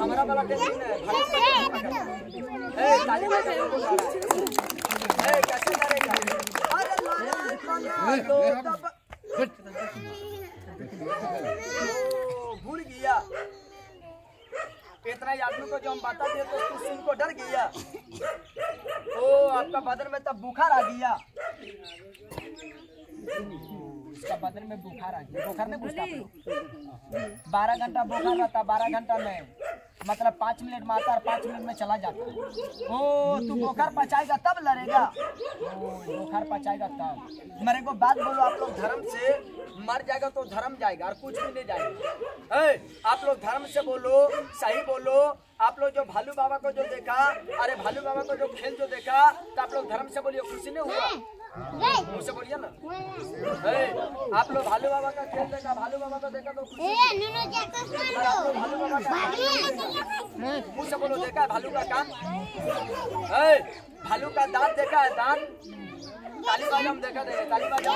हमारा तो भूल गया इतना आदमी को जो हम बता दिए तो तू सुन को डर गया ओ, आपका बदन में तब बुखार आ गया। इसका बदन में बुखार आ गया। बुखार नहीं पूछता बारह घंटा बुखार रहता बारह घंटा में। मतलब पाँच मिनट में आता और पाँच मिनट में चला जाता ओ तू बुखार पचाएगा तब लड़ेगा। बुखार पचाएगा तब। मेरे को बात बोलो आप लोग धर्म से मर जाएगा तो धर्म जाएगा और कुछ भी नहीं जाएगा। ए, आप लोग धर्म से बोलो सही बोलो आप लोग जो भालू बाबा को जो देखा अरे भालू बाबा को जो खेल जो देखा तो आप लोग धर्म से बोलिए खुशी नहीं हुआ? मुझसे बोलिए ना। आप लोग भालू बाबा का खेल देखा भालू बाबा को देखा तो खुशी और आप लोग भालू बाबा का मुँह से बोलो देखा है भालू का काम? भालू का दांत देखा है दांत? ताली बाजा हम देखा देंगे ताली बाजा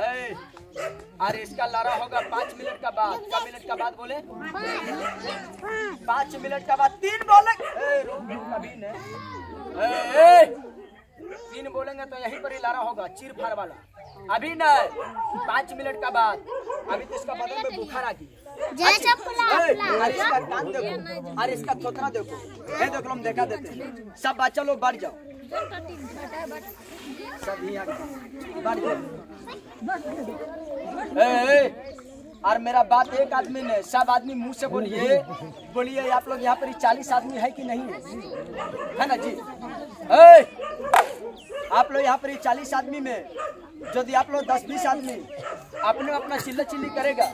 ए, अरे इसका लड़ा होगा पाँच मिनट का बाद। क्या मिनट का बाद बोले? पाँच मिनट का बाद। तीन बोले ने। तीन बोलेंगे तो यहीं पर ही लारा होगा चीर फाड़ वाला। अभी नहीं पाँच मिनट का बाद। अभी तो इसका बदन में बुखार आ गई अरे इसका कान देखो। अरे इसका थोतरा देखो। ये देखो हम देखा देते हैं। सब बच्चा लोग बढ़ जाओ। सब यहाँ बढ़ जाओ। और मेरा बात एक आदमी ने सब आदमी मुँह से बोलिए। बोलिए आप लोग यहाँ पर चालीस आदमी है कि नहीं? है ना जी? ए, आप लोग यहाँ पर चालीस आदमी में यदि आप लोग दस बीस आदमी अपने अपना चिल्ला चिल्ली करेगा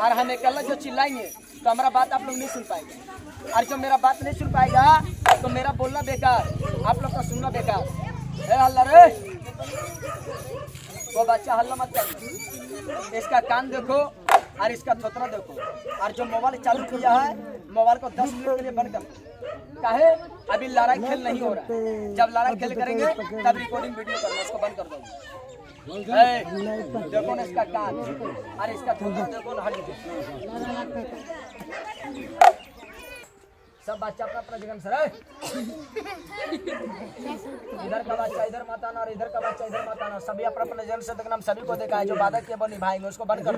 और हम अकेला जो चिल्लाएँगे तो हमारा बात आप लोग नहीं सुन पाएँगे। और जो मेरा बात नहीं सुन पाएगा तो मेरा बोलना बेकार आप लोग का सुनना बेकार। हल्ला रे! वो बच्चा हल्ला मत कर। इसका कान देखो और इसका थोतरा देखो। और जो मोबाइल चालू किया है मोबाइल को दस मिनट के लिए बंद कर। काहे अभी लड़ाई खेल नहीं हो रहा। है जब लड़ाई खेल करेंगे तब रिकॉर्डिंग वीडियो करना उसको बंद कर दो। देखो ना इसका कान। और इसका थोतरा देखो ना हट सब बच्चा अपना अपना जगह सर इधर का बच्चा, इधर मत आना, और इधर का बच्चा, इधर मत आना। सभी अपना अपना जगह से देखना सभी को देखा है, जो बाधक किया वो निभाएँगे उसको बंद कर